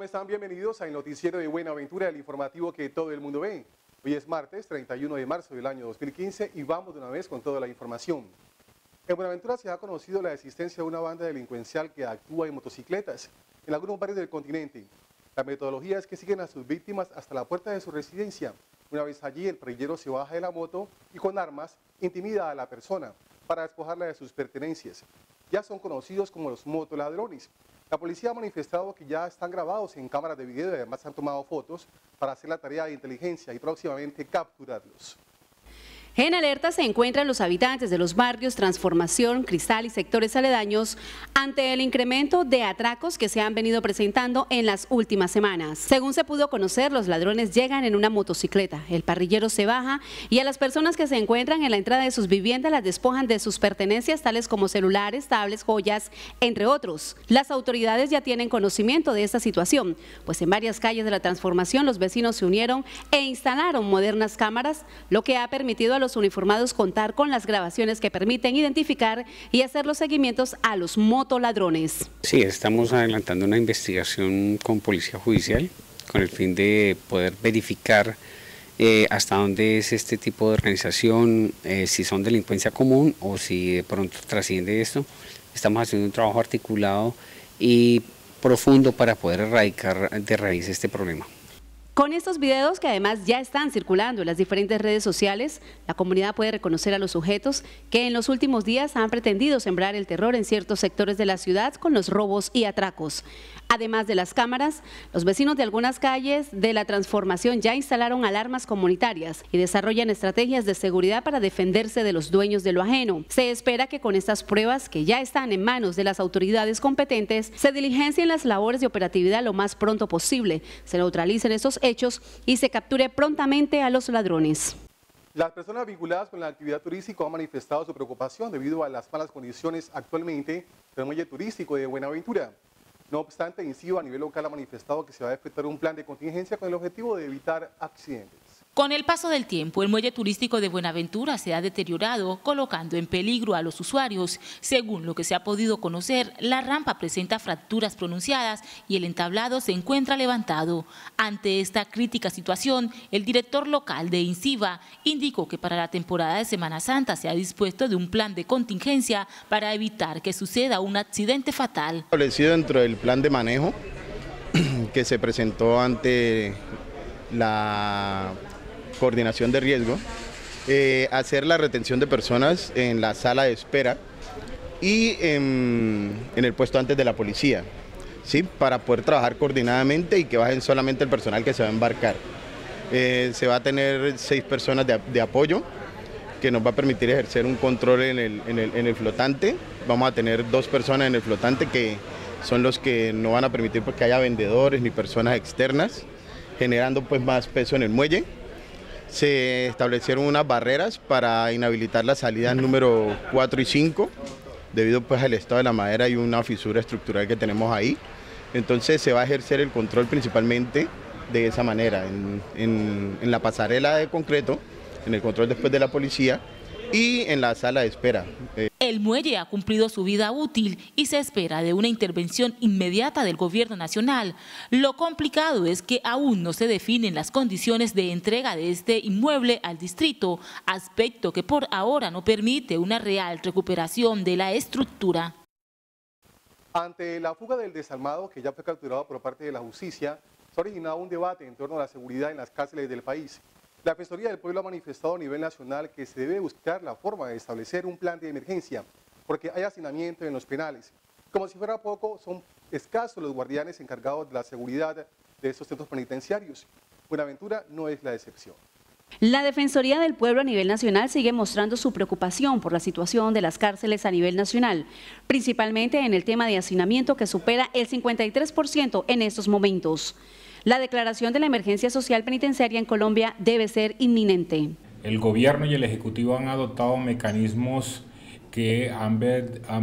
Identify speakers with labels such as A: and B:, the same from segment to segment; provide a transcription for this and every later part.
A: ¿Cómo están? Bienvenidos al noticiero de Buenaventura, el informativo que todo el mundo ve. Hoy es martes 31 de marzo del año 2015 y vamos de una vez con toda la información. En Buenaventura se ha conocido la existencia de una banda delincuencial que actúa en motocicletas en algunos barrios del continente. La metodología es que siguen a sus víctimas hasta la puerta de su residencia. Una vez allí, el perillero se baja de la moto y con armas intimida a la persona para despojarla de sus pertenencias. Ya son conocidos como los motoladrones. La policía ha manifestado que ya están grabados en cámaras de video y además han tomado fotos para hacer la tarea de inteligencia y próximamente capturarlos.
B: En alerta se encuentran los habitantes de los barrios Transformación, Cristal y sectores aledaños ante el incremento de atracos que se han venido presentando en las últimas semanas. Según se pudo conocer, los ladrones llegan en una motocicleta, el parrillero se baja y a las personas que se encuentran en la entrada de sus viviendas las despojan de sus pertenencias tales como celulares, tablets, joyas, entre otros. Las autoridades ya tienen conocimiento de esta situación, pues en varias calles de la Transformación los vecinos se unieron e instalaron modernas cámaras, lo que ha permitido a los uniformados contar con las grabaciones que permiten identificar y hacer los seguimientos a los motoladrones.
C: Sí, estamos adelantando una investigación con Policía Judicial con el fin de poder verificar eh, hasta dónde es este tipo de organización, eh, si son delincuencia común o si de pronto trasciende esto. Estamos haciendo un trabajo articulado y profundo para poder erradicar de raíz este problema.
B: Con estos videos que además ya están circulando en las diferentes redes sociales, la comunidad puede reconocer a los sujetos que en los últimos días han pretendido sembrar el terror en ciertos sectores de la ciudad con los robos y atracos. Además de las cámaras, los vecinos de algunas calles de la transformación ya instalaron alarmas comunitarias y desarrollan estrategias de seguridad para defenderse de los dueños de lo ajeno. Se espera que con estas pruebas, que ya están en manos de las autoridades competentes, se diligencien las labores de operatividad lo más pronto posible, se neutralicen estos hechos y se capture prontamente a los ladrones.
A: Las personas vinculadas con la actividad turística han manifestado su preocupación debido a las malas condiciones actualmente del muelle turístico de Buenaventura. No obstante, INCIBO a nivel local ha manifestado que se va a efectuar un plan de contingencia con el objetivo de evitar accidentes.
D: Con el paso del tiempo, el muelle turístico de Buenaventura se ha deteriorado, colocando en peligro a los usuarios. Según lo que se ha podido conocer, la rampa presenta fracturas pronunciadas y el entablado se encuentra levantado. Ante esta crítica situación, el director local de INCIBA indicó que para la temporada de Semana Santa se ha dispuesto de un plan de contingencia para evitar que suceda un accidente fatal.
E: Establecido dentro del plan de manejo que se presentó ante la coordinación de riesgo, eh, hacer la retención de personas en la sala de espera y en, el puesto antes de la policía, ¿sí? para poder trabajar coordinadamente y que bajen solamente el personal que se va a embarcar. Eh, se va a tener seis personas de, apoyo que nos va a permitir ejercer un control en el, en el flotante. Vamos a tener dos personas en el flotante que son los que no van a permitir que haya vendedores ni personas externas, generando pues más peso en el muelle se establecieron unas barreras para inhabilitar las salidas número 4 y 5, debido pues al estado de la madera y una fisura estructural que tenemos ahí. Entonces se va a ejercer el control principalmente de esa manera, en, en la pasarela de concreto, en el control después de la policía y en la sala de espera.
D: El muelle ha cumplido su vida útil y se espera de una intervención inmediata del gobierno nacional. Lo complicado es que aún no se definen las condiciones de entrega de este inmueble al distrito, aspecto que por ahora no permite una real recuperación de la estructura.
A: Ante la fuga del desalmado que ya fue capturado por parte de la justicia, se ha originado un debate en torno a la seguridad en las cárceles del país. La Defensoría del Pueblo ha manifestado a nivel nacional que se debe buscar la forma de establecer un plan de emergencia, porque hay hacinamiento en los penales. Como si fuera poco, son escasos los guardianes encargados de la seguridad de estos centros penitenciarios. Buenaventura no es la excepción.
B: La Defensoría del Pueblo a nivel nacional sigue mostrando su preocupación por la situación de las cárceles a nivel nacional, principalmente en el tema de hacinamiento que supera el 53% en estos momentos. La declaración de la emergencia social penitenciaria en Colombia debe ser inminente.
F: El gobierno y el Ejecutivo han adoptado mecanismos que han,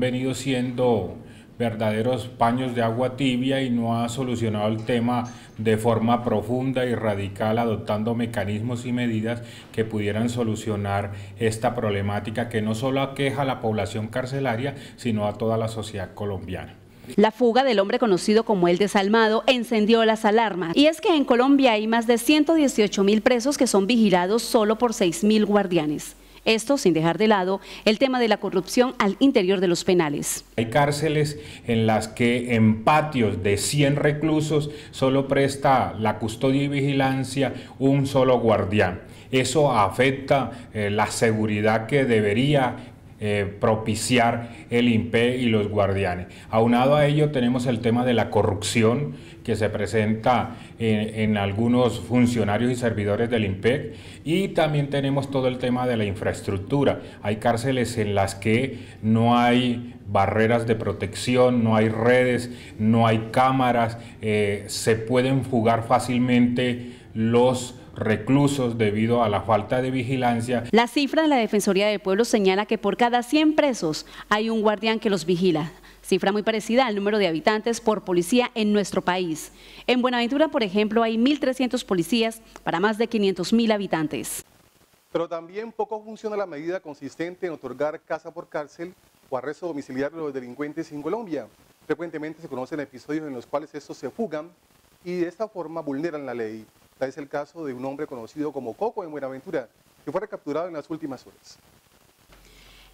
F: venido siendo verdaderos paños de agua tibia y no ha solucionado el tema de forma profunda y radical adoptando mecanismos y medidas que pudieran solucionar esta problemática que no solo aqueja a la población carcelaria, sino a toda la sociedad colombiana.
B: La fuga del hombre conocido como el desalmado encendió las alarmas. Y es que en Colombia hay más de 118 mil presos que son vigilados solo por 6 mil guardianes. Esto sin dejar de lado el tema de la corrupción al interior de los penales.
F: Hay cárceles en las que en patios de 100 reclusos solo presta la custodia y vigilancia un solo guardián. Eso afecta eh, la seguridad que debería eh, propiciar el INPE y los guardianes. Aunado a ello tenemos el tema de la corrupción que se presenta en, algunos funcionarios y servidores del INPEC y también tenemos todo el tema de la infraestructura. Hay cárceles en las que no hay barreras de protección, no hay redes, no hay cámaras, eh, se pueden fugar fácilmente los reclusos debido a la falta de vigilancia.
B: La cifra de la Defensoría del Pueblo señala que por cada 100 presos hay un guardián que los vigila cifra muy parecida al número de habitantes por policía en nuestro país. En Buenaventura, por ejemplo, hay 1.300 policías para más de 500.000 habitantes.
A: Pero también poco funciona la medida consistente en otorgar casa por cárcel o arresto domiciliario a los delincuentes en Colombia. Frecuentemente se conocen episodios en los cuales estos se fugan y de esta forma vulneran la ley. Es el caso de un hombre conocido como Coco en Buenaventura, que fue recapturado en las últimas horas.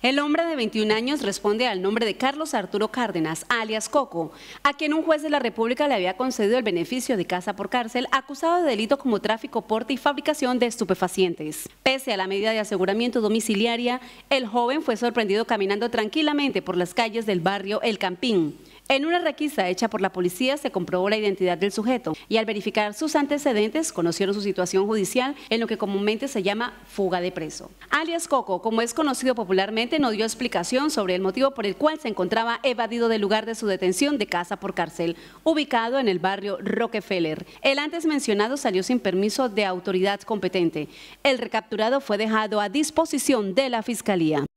B: El hombre de 21 años responde al nombre de Carlos Arturo Cárdenas, alias Coco, a quien un juez de la República le había concedido el beneficio de casa por cárcel acusado de delito como tráfico, porte y fabricación de estupefacientes. Pese a la medida de aseguramiento domiciliaria, el joven fue sorprendido caminando tranquilamente por las calles del barrio El Campín. En una requisa hecha por la policía se comprobó la identidad del sujeto y al verificar sus antecedentes conocieron su situación judicial en lo que comúnmente se llama fuga de preso. Alias Coco, como es conocido popularmente, no dio explicación sobre el motivo por el cual se encontraba evadido del lugar de su detención de casa por cárcel, ubicado en el barrio Rockefeller. El antes mencionado salió sin permiso de autoridad competente. El recapturado fue dejado a disposición de la Fiscalía.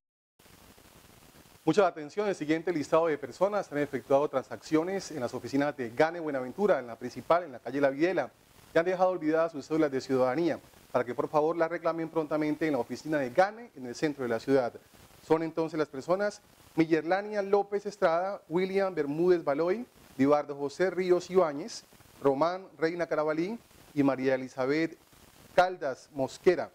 A: Mucha atención, el siguiente listado de personas han efectuado transacciones en las oficinas de Gane Buenaventura, en la principal, en la calle La Viela, y han dejado olvidadas sus cédulas de ciudadanía, para que por favor las reclamen prontamente en la oficina de Gane, en el centro de la ciudad. Son entonces las personas Millerlania López Estrada, William Bermúdez Baloy, Libardo José Ríos Ibáñez, Román Reina Carabalí y María Elizabeth Caldas Mosquera.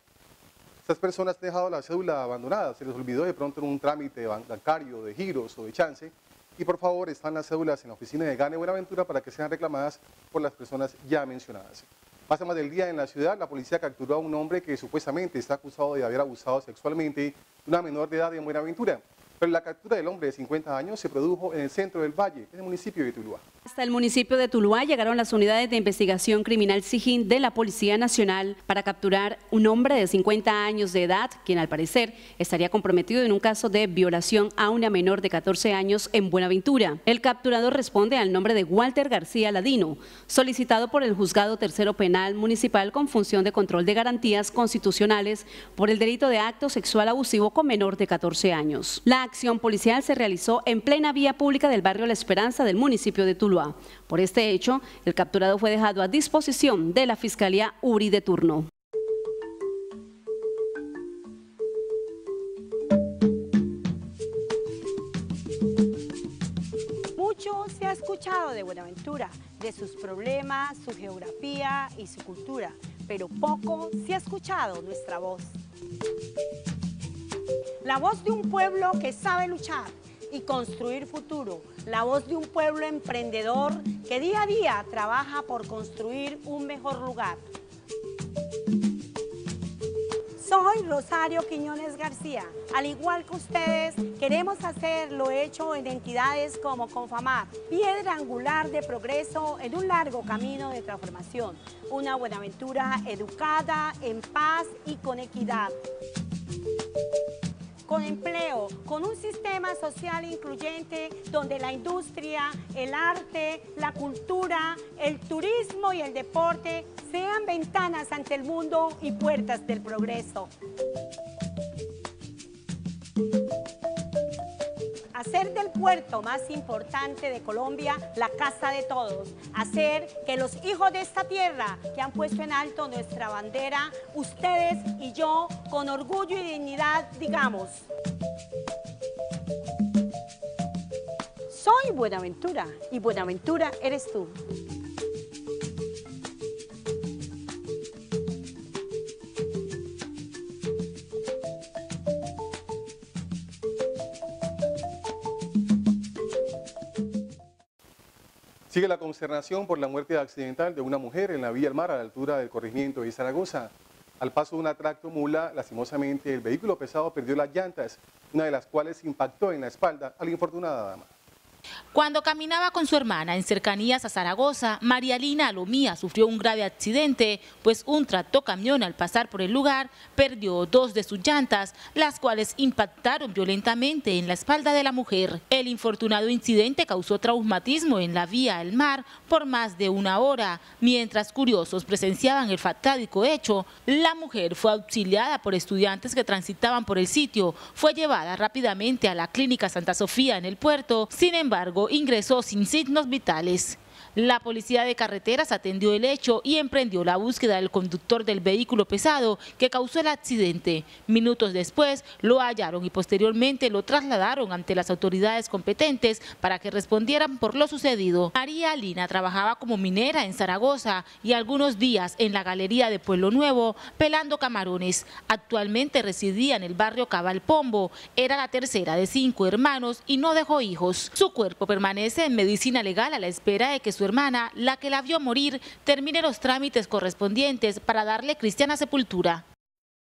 A: Estas personas han dejado la cédula abandonada, se les olvidó de pronto en un trámite bancario, de giros o de chance, y por favor están las cédulas en la oficina de Gane Buenaventura para que sean reclamadas por las personas ya mencionadas. Más más del día en la ciudad, la policía capturó a un hombre que supuestamente está acusado de haber abusado sexualmente de una menor de edad en Buenaventura. Pero la captura del hombre de 50 años se produjo en el centro del valle, en el municipio de Tuluá.
B: Hasta el municipio de Tuluá llegaron las unidades de investigación criminal SIGIN de la Policía Nacional para capturar un hombre de 50 años de edad, quien al parecer estaría comprometido en un caso de violación a una menor de 14 años en Buenaventura. El capturado responde al nombre de Walter García Ladino, solicitado por el Juzgado Tercero Penal Municipal con función de control de garantías constitucionales por el delito de acto sexual abusivo con menor de 14 años. La acción policial se realizó en plena vía pública del barrio La Esperanza del municipio de Tuluá. Por este hecho, el capturado fue dejado a disposición de la Fiscalía URI de turno.
G: Mucho se ha escuchado de Buenaventura, de sus problemas, su geografía y su cultura, pero poco se ha escuchado nuestra voz. La voz de un pueblo que sabe luchar y construir futuro. La voz de un pueblo emprendedor que día a día trabaja por construir un mejor lugar. Soy Rosario Quiñones García. Al igual que ustedes, queremos hacer lo hecho en entidades como Confamar, piedra angular de progreso en un largo camino de transformación. Una Buenaventura educada, en paz y con equidad con empleo, con un sistema social incluyente donde la industria, el arte, la cultura, el turismo y el deporte sean ventanas ante el mundo y puertas del progreso puerto más importante de Colombia la casa de todos, hacer que los hijos de esta tierra que han puesto en alto nuestra bandera, ustedes y yo, con orgullo y dignidad, digamos, soy Buenaventura y Buenaventura eres tú.
A: Sigue la consternación por la muerte accidental de una mujer en la vía al mar a la altura del corregimiento de Zaragoza. Al paso de un atracto mula, lastimosamente el vehículo pesado perdió las llantas, una de las cuales impactó en la espalda a la infortunada dama.
D: Cuando caminaba con su hermana en cercanías a Zaragoza, María Lina Alomía sufrió un grave accidente, pues un tractocamión al pasar por el lugar perdió dos de sus llantas, las cuales impactaron violentamente en la espalda de la mujer. El infortunado incidente causó traumatismo en la vía al mar por más de una hora. Mientras curiosos presenciaban el fatádico hecho, la mujer fue auxiliada por estudiantes que transitaban por el sitio. Fue llevada rápidamente a la clínica Santa Sofía en el puerto, sin embargo, ingresó sin signos vitales. La policía de carreteras atendió el hecho y emprendió la búsqueda del conductor del vehículo pesado que causó el accidente. Minutos después lo hallaron y posteriormente lo trasladaron ante las autoridades competentes para que respondieran por lo sucedido. María Lina trabajaba como minera en Zaragoza y algunos días en la galería de Pueblo Nuevo pelando camarones. Actualmente residía en el barrio Cabalpombo. Era la tercera de cinco hermanos y no dejó hijos. Su cuerpo permanece en medicina legal a la espera de que su hermana, la que la vio morir, termine los trámites correspondientes para darle cristiana sepultura.